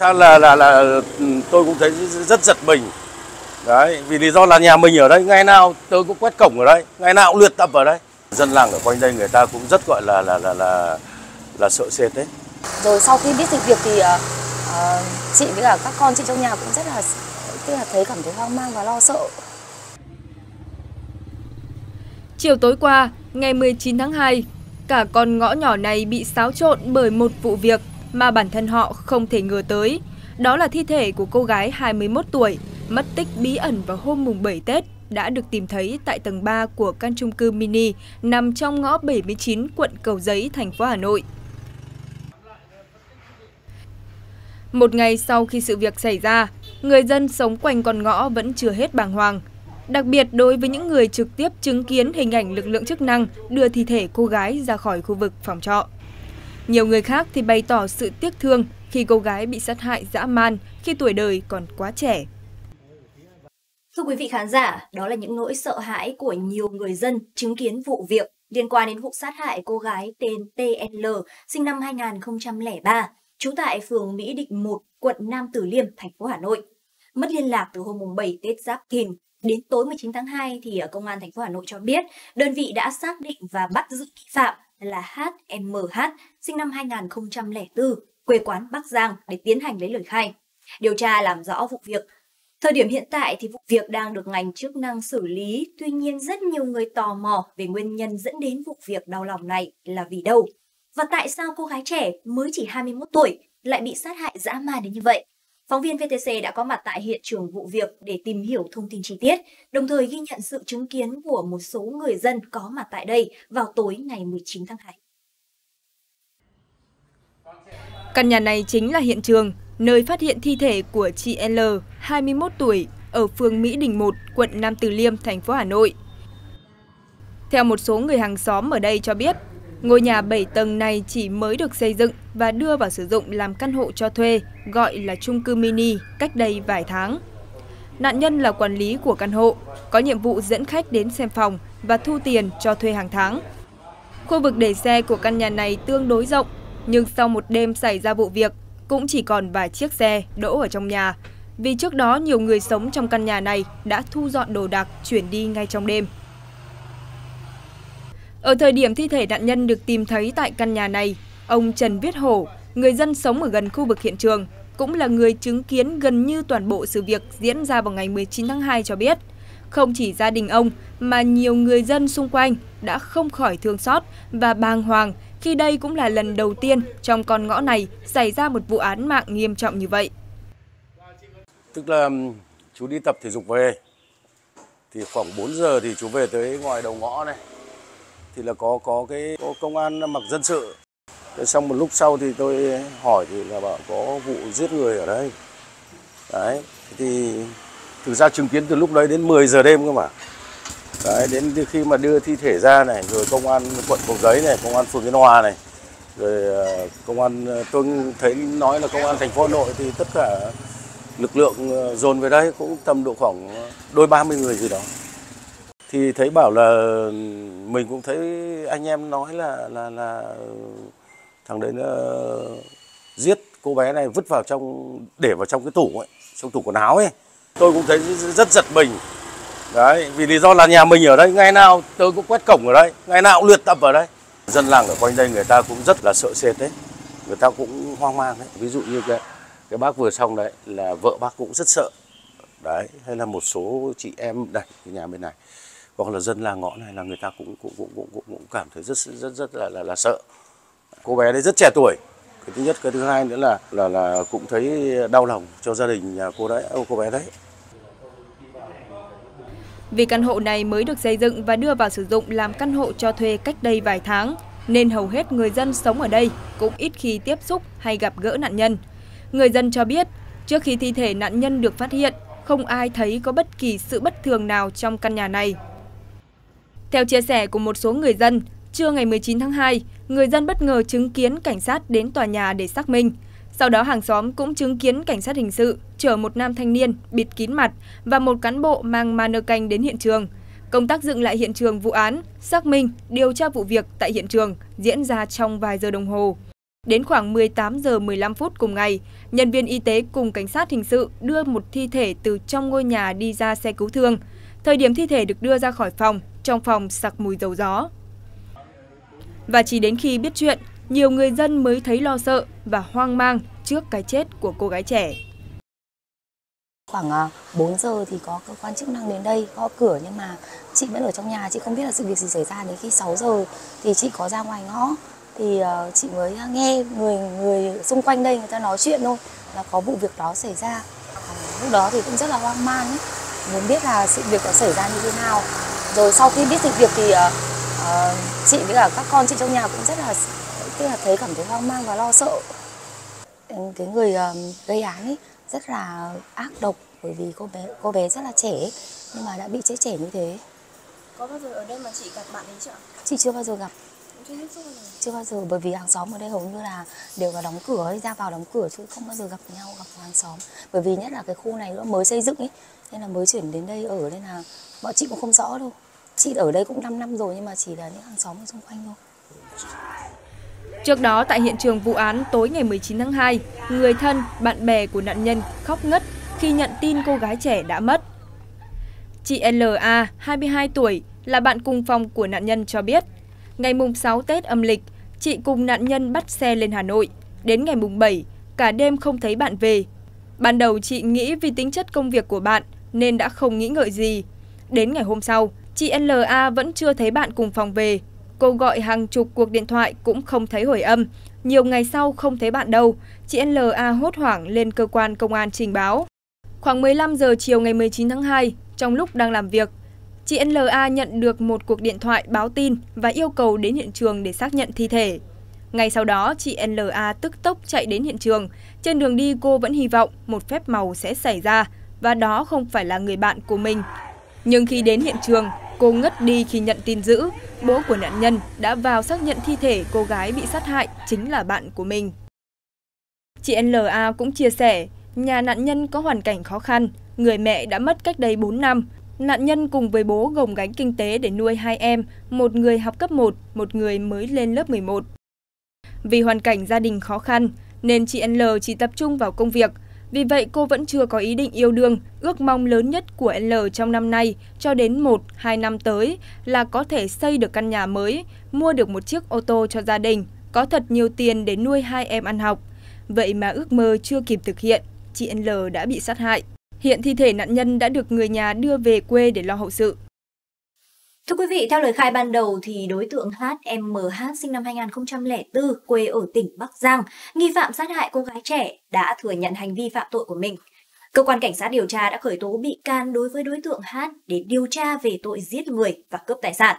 Sao là là là tôi cũng thấy rất giật mình. Đấy, vì lý do là nhà mình ở đây, ngày nào tôi cũng quét cổng ở đây, ngày nào cũng luyện tập ở đây. Dân làng ở quanh đây người ta cũng rất gọi là là là là là sợ sệt đấy. Rồi sau khi biết sự việc thì uh, chị với cả các con chị trong nhà cũng rất là tức là thấy cảm thấy hoang mang và lo sợ. Chiều tối qua, ngày 19 tháng 2, cả con ngõ nhỏ này bị xáo trộn bởi một vụ việc mà bản thân họ không thể ngờ tới. Đó là thi thể của cô gái 21 tuổi, mất tích bí ẩn vào hôm mùng 7 Tết đã được tìm thấy tại tầng 3 của căn chung cư mini nằm trong ngõ 79 quận Cầu Giấy, thành phố Hà Nội. Một ngày sau khi sự việc xảy ra, người dân sống quanh con ngõ vẫn chưa hết bàng hoàng. Đặc biệt đối với những người trực tiếp chứng kiến hình ảnh lực lượng chức năng đưa thi thể cô gái ra khỏi khu vực phòng trọ. Nhiều người khác thì bày tỏ sự tiếc thương khi cô gái bị sát hại dã man khi tuổi đời còn quá trẻ. Thưa quý vị khán giả, đó là những nỗi sợ hãi của nhiều người dân chứng kiến vụ việc liên quan đến vụ sát hại cô gái tên TNL sinh năm 2003, trú tại phường Mỹ Định 1, quận Nam Từ Liêm, thành phố Hà Nội. Mất liên lạc từ hôm 7 Tết Giáp Thìn Đến tối 19 tháng 2 thì ờ, công an thành phố Hà Nội cho biết đơn vị đã xác định và bắt giữ nghi phạm là HMH sinh năm 2004, quê quán Bắc Giang để tiến hành lấy lời khai. Điều tra làm rõ vụ việc. Thời điểm hiện tại thì vụ việc đang được ngành chức năng xử lý, tuy nhiên rất nhiều người tò mò về nguyên nhân dẫn đến vụ việc đau lòng này là vì đâu. Và tại sao cô gái trẻ mới chỉ 21 tuổi lại bị sát hại dã man đến như vậy? Phóng viên VTC đã có mặt tại hiện trường vụ việc để tìm hiểu thông tin chi tiết, đồng thời ghi nhận sự chứng kiến của một số người dân có mặt tại đây vào tối ngày 19 tháng 2. Căn nhà này chính là hiện trường nơi phát hiện thi thể của chị L, 21 tuổi, ở phường Mỹ Đình 1, quận Nam Từ Liêm, thành phố Hà Nội. Theo một số người hàng xóm ở đây cho biết, Ngôi nhà 7 tầng này chỉ mới được xây dựng và đưa vào sử dụng làm căn hộ cho thuê, gọi là chung cư mini, cách đây vài tháng. Nạn nhân là quản lý của căn hộ, có nhiệm vụ dẫn khách đến xem phòng và thu tiền cho thuê hàng tháng. Khu vực để xe của căn nhà này tương đối rộng, nhưng sau một đêm xảy ra vụ việc, cũng chỉ còn vài chiếc xe đỗ ở trong nhà. Vì trước đó nhiều người sống trong căn nhà này đã thu dọn đồ đạc chuyển đi ngay trong đêm. Ở thời điểm thi thể nạn nhân được tìm thấy tại căn nhà này, ông Trần Viết Hổ, người dân sống ở gần khu vực hiện trường, cũng là người chứng kiến gần như toàn bộ sự việc diễn ra vào ngày 19 tháng 2 cho biết. Không chỉ gia đình ông mà nhiều người dân xung quanh đã không khỏi thương xót và bàng hoàng khi đây cũng là lần đầu tiên trong con ngõ này xảy ra một vụ án mạng nghiêm trọng như vậy. Tức là chú đi tập thể dục về, thì khoảng 4 giờ thì chú về tới ngoài đầu ngõ này thì là có có cái, có công an mặc dân sự. Xong một lúc sau thì tôi hỏi thì là bảo có vụ giết người ở đây. Đấy, thì thực ra chứng kiến từ lúc đấy đến 10 giờ đêm cơ mà. Đấy, đến khi mà đưa thi thể ra này, rồi công an quận cầu giấy này, công an phường yên hòa này, rồi ờ, công an ờ, tôi thấy nói là công an thành phố hà nội thì tất cả lực lượng ờ, dồn về đây cũng tầm độ khoảng đôi ba mươi người gì đó thì thấy bảo là mình cũng thấy anh em nói là là là thằng đấy nó giết cô bé này vứt vào trong, để vào trong cái tủ ấy, trong tủ quần áo ấy. Tôi cũng thấy rất giật mình. Đấy, vì lý do là nhà mình ở đây, ngày nào tôi cũng quét cổng ở đây, ngày nào cũng luyện tập ở đây. Dân làng ở quanh đây người ta cũng rất là sợ sệt đấy. Người ta cũng hoang mang đấy. Ví dụ như cái cái bác vừa xong đấy, là vợ bác cũng rất sợ. Đấy, hay là một số chị em, đây nhà bên này hoặc là dân làng ngõ này là người ta cũng cũng cũng cũng, cũng, cũng cảm thấy rất rất rất là, là là sợ cô bé đấy rất trẻ tuổi cái thứ nhất cái thứ hai nữa là là là cũng thấy đau lòng cho gia đình nhà cô đấy cô bé đấy vì căn hộ này mới được xây dựng và đưa vào sử dụng làm căn hộ cho thuê cách đây vài tháng, nên hầu hết người dân sống ở đây cũng ít khi tiếp xúc hay gặp gỡ nạn nhân. Người dân cho biết, trước khi thi thể nạn nhân được phát hiện, không ai thấy có bất kỳ sự bất thường nào trong căn nhà này. Theo chia sẻ của một số người dân, trưa ngày 19 tháng 2, người dân bất ngờ chứng kiến cảnh sát đến tòa nhà để xác minh. Sau đó hàng xóm cũng chứng kiến cảnh sát hình sự chở một nam thanh niên bịt kín mặt và một cán bộ mang manơ canh đến hiện trường. Công tác dựng lại hiện trường vụ án, xác minh, điều tra vụ việc tại hiện trường diễn ra trong vài giờ đồng hồ. Đến khoảng 18 giờ 15 phút cùng ngày, nhân viên y tế cùng cảnh sát hình sự đưa một thi thể từ trong ngôi nhà đi ra xe cứu thương. Thời điểm thi thể được đưa ra khỏi phòng, trong phòng sặc mùi dầu gió. Và chỉ đến khi biết chuyện, nhiều người dân mới thấy lo sợ và hoang mang trước cái chết của cô gái trẻ. Khoảng à, 4 giờ thì có cơ quan chức năng đến đây gõ cửa nhưng mà chị vẫn ở trong nhà, chị không biết là sự việc gì xảy ra đến khi 6 giờ thì chị có ra ngoài ngõ thì ờ, chị mới nghe người người xung quanh đây người ta nói chuyện thôi là có vụ việc đó xảy ra. Ờ, lúc đó thì cũng rất là hoang mang ấy. muốn biết là sự việc đã xảy ra như thế nào. Rồi sau khi biết sự việc thì uh, chị với cả các con chị trong nhà cũng rất là tức là thấy cảm thấy hoang mang và lo sợ. Cái người uh, gây án ấy rất là ác độc bởi vì cô bé cô bé rất là trẻ nhưng mà đã bị chết trẻ như thế. Có bao giờ ở đây mà chị gặp bạn ấy chưa? Chị chưa bao giờ gặp. Chưa bao giờ? Bao giờ bởi vì hàng xóm ở đây hầu như là đều là đóng cửa ấy, ra vào đóng cửa chứ không bao giờ gặp nhau gặp hàng xóm. Bởi vì nhất là cái khu này nó mới xây dựng ấy nên là mới chuyển đến đây ở nên là bọn chị cũng không rõ đâu. Chị ở đây cũng 5 năm rồi nhưng mà chỉ là những hàng xóm ở xung quanh thôi. Trước đó tại hiện trường vụ án tối ngày 19 tháng 2, người thân, bạn bè của nạn nhân khóc ngất khi nhận tin cô gái trẻ đã mất. Chị LA, 22 tuổi, là bạn cùng phòng của nạn nhân cho biết, ngày mùng 6 Tết âm lịch, chị cùng nạn nhân bắt xe lên Hà Nội. Đến ngày mùng 7, cả đêm không thấy bạn về. Ban đầu chị nghĩ vì tính chất công việc của bạn nên đã không nghĩ ngợi gì. Đến ngày hôm sau, chị LA vẫn chưa thấy bạn cùng phòng về Cô gọi hàng chục cuộc điện thoại cũng không thấy hồi âm. Nhiều ngày sau không thấy bạn đâu, chị LA hốt hoảng lên cơ quan công an trình báo. Khoảng 15 giờ chiều ngày 19 tháng 2, trong lúc đang làm việc, chị NLA nhận được một cuộc điện thoại báo tin và yêu cầu đến hiện trường để xác nhận thi thể. Ngay sau đó, chị NLA tức tốc chạy đến hiện trường. Trên đường đi cô vẫn hy vọng một phép màu sẽ xảy ra và đó không phải là người bạn của mình. Nhưng khi đến hiện trường, cô ngất đi khi nhận tin dữ, bố của nạn nhân đã vào xác nhận thi thể cô gái bị sát hại chính là bạn của mình. Chị NLA cũng chia sẻ, nhà nạn nhân có hoàn cảnh khó khăn, người mẹ đã mất cách đây 4 năm. Nạn nhân cùng với bố gồng gánh kinh tế để nuôi hai em, một người học cấp 1, một người mới lên lớp 11. Vì hoàn cảnh gia đình khó khăn, nên chị L chỉ tập trung vào công việc, vì vậy cô vẫn chưa có ý định yêu đương, ước mong lớn nhất của L trong năm nay cho đến 1-2 năm tới là có thể xây được căn nhà mới, mua được một chiếc ô tô cho gia đình, có thật nhiều tiền để nuôi hai em ăn học. Vậy mà ước mơ chưa kịp thực hiện, chị L đã bị sát hại. Hiện thi thể nạn nhân đã được người nhà đưa về quê để lo hậu sự. Thưa quý vị, theo lời khai ban đầu thì đối tượng HMH sinh năm 2004 quê ở tỉnh Bắc Giang, nghi phạm sát hại cô gái trẻ đã thừa nhận hành vi phạm tội của mình. Cơ quan cảnh sát điều tra đã khởi tố bị can đối với đối tượng H để điều tra về tội giết người và cướp tài sản.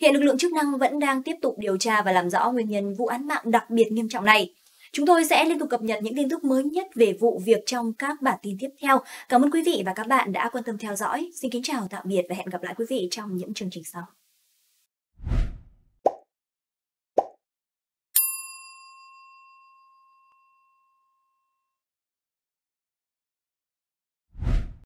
Hiện lực lượng chức năng vẫn đang tiếp tục điều tra và làm rõ nguyên nhân vụ án mạng đặc biệt nghiêm trọng này. Chúng tôi sẽ liên tục cập nhật những tin tức mới nhất về vụ việc trong các bản tin tiếp theo. Cảm ơn quý vị và các bạn đã quan tâm theo dõi. Xin kính chào tạm biệt và hẹn gặp lại quý vị trong những chương trình sau.